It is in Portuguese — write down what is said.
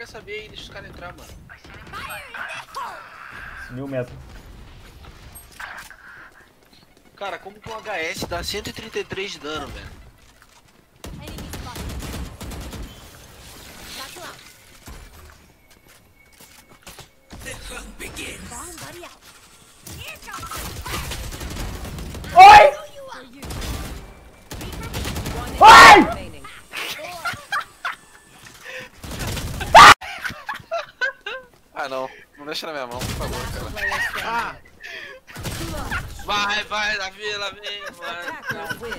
Quer saber aí, deixa os caras entrar, mano. Mil metros. Cara, como que um HS dá 133 de dano, velho? Ah, não. Não deixa na minha mão, por favor, cara. Ah! Vai, vai, Davi, Davi, vai.